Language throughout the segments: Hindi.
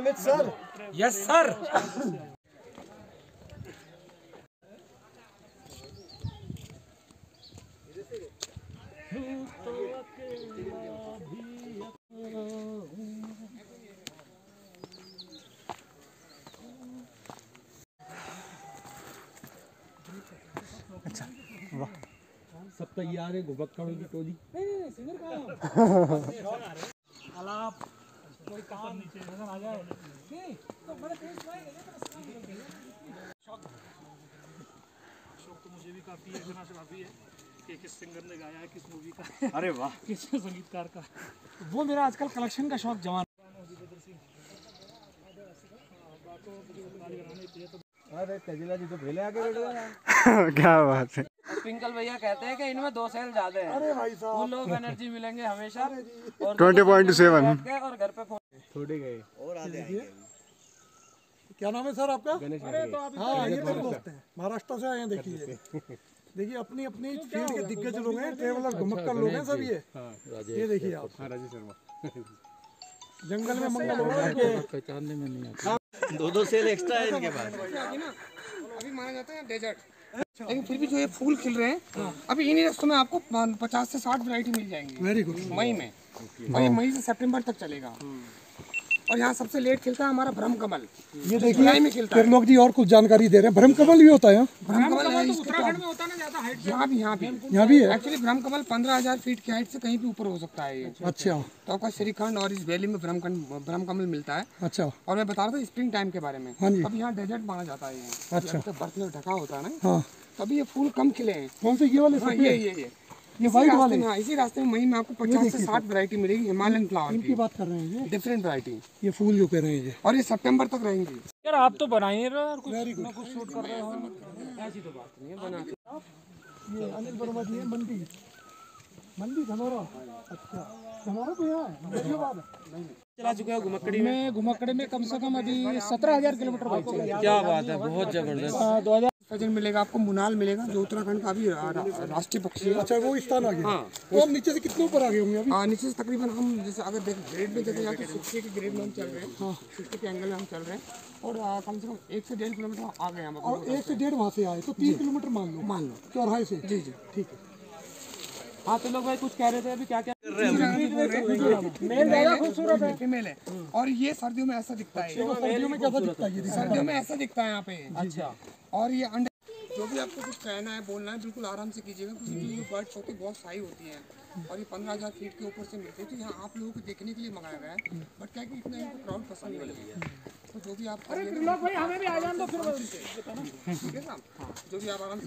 अमित सर। यस सर सब तैयार है घुबक्कड़ों की टोली कोई काम नज़र आ जाए। नहीं तो मैंने तेज सुनाई शौक तो मुझे भी काफ़ी है इतना से काफ़ी है कि किस सिंगर ने गाया है किस मूवी का। अरे वाह। किस संगीतकार का। वो मेरा आजकल कलेक्शन का शौक जवान अरे तेजिला जी तो भेले आके बैठ गए क्या बात है। पिंकल भैया कहते हैं कि इनमें दो सेल ज़्यादा है। अरे भाई साहब। फुल ऑफ़ एनर्जी मिलेंगे हमेशा। और 20.7 बैठ के और घर पे थोड़े गए। क्या नाम है सर आपका? गणेश हाँ ये मेरे दोस्त हैं। महाराष्ट्र से आए हैं देखिए। देखिए अपनी अपनी फ़ील्ड के दिग्गज लोग हैं ट्रेवलर घुमक्कर लोग हैं सब ये ये देखिए आप। हाँ राजेश शर्मा। जंगल में मंगल हो रहा है। दो दो सेल एक्स्ट्रा है इनके पास। अभी माना जाता है डेजर्ट लेकिन फिर भी जो ये फूल खिल रहे हैं अभी इन्हीं रस्तों में आपको पचास से साठ वरायटी मिल जाएँगी। वेरी गुड मई में। और ये मई से सितंबर तक चलेगा। और यहाँ सबसे लेट खिलता है हमारा भ्रम कमल ये देखिए खिलता है। त्रिलोक जी और कुछ जानकारी दे रहे हैं। भ्रम कमल भी होता है भ्रम कमल है उत्तराखंड में होता ना ज़्यादा हाइट यहाँ भी यहाँ भी। यहाँ भी है? एक्चुअली भ्रम कमल पंद्रह हज़ार फीट की हाइट से कहीं भी ऊपर हो सकता है ये। अच्छा। तो आपका श्रीखंड और इस वैली में भ्रम भ्रम कमल मिलता है। अच्छा। और मैं बता रहा था स्प्रिंग टाइम के बारे में। हाँ अब यहाँ डेजर्ट माना जाता है अच्छा। बर्फ़ में ढका होता है ना। हाँ। तभी ये फूल कम खिले हैं। कौन से ये वाले हाँ ये ये ये। ये रास्ते वाले? हाँ इसी रास्ते में मई में आपको पचास से साठ वैरायटी मिलेगी हिमालयन फ्लावर इनकी की। बात कर रहे हैं ये। डिफरेंट वैरायटी ये फूल जो कह रहे हैं ये। और ये सितंबर तक रहेंगी। यार आप तो बनाइए रहे और कुछ वेरी कुछ शूट कर रहे हो। ये अनिल वर्मा जी है मंडी। मंडी धनौरा। अच्छा। धनौरा तो यहाँ है है। चला चुके हैं घुमक्कड़ी मैं। घुमक्कड़े में कम से कम अभी सत्रह हज़ार किलोमीटर क्या बात है बहुत ज़बरदस्त। दो फजल मिलेगा आपको मुनाल मिलेगा जो उत्तराखंड का भी रा- रा- राष्ट्रीय पक्षी है। अच्छा वो स्थान आ गया तो हम नीचे से कितने ऊपर आ गए होंगे अभी? हाँ नीचे से तकरीबन हम जैसे अगर देख ग्रेड में देखा जाए तो सिक्सटी के ग्रेड में हम चल रहे हैं हाँ। सिक्सटी के एंगल में हम चल रहे हैं और आ, कम से कम एक से डेढ़ किलोमीटर आ गए हम और एक से डेढ़ वहाँ से आए तो तीन किलोमीटर मान लो। मान लो। चौराहे से। जी जी। ठीक है। हाँ तो लोग भाई कुछ कह रहे थे अभी क्या क्या मेल ज़्यादा खूबसूरत है। फीमेल है और ये सर्दियों में ऐसा दिखता है। सर्दियों में कैसा दिखता है सर्दियों में ऐसा दिखता है यहाँ पे। अच्छा। और ये अंडे जो भी आपको कुछ कहना है बोलना है बिल्कुल आराम से कीजिएगा। क्योंकि जो ये बर्ड्स होती बहुत सही होती हैं। और ये पंद्रह हज़ार फीट के ऊपर से मिलती है। तो यहाँ आप लोगों को देखने के लिए मंगाया गया है। बट क्या है कि इतना इनको क्राउड पसंद नहीं है। तो जो भी आप करिएगा भाई हमें भी आ जान दो फिर ठीक है जो भी आप आराम से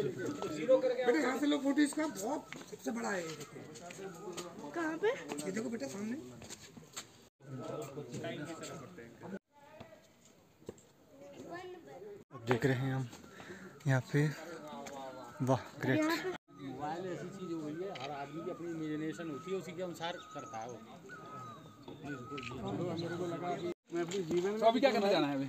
बेटा यहाँ से लो फ़ोटो इसका बहुत सबसे बड़ा है। कहाँ पे? ये देखो बेटा सामने। अब देख रहे हैं हम यहाँ पे। वाह ग्रेट मोबाइल ऐसी चीज़ हो गई है हर आदमी की अपनी इमेजिनेशन होती है उसी के अनुसार करता है वो। मैं अपने जीवन में अभी क्या करना जाना है अभी?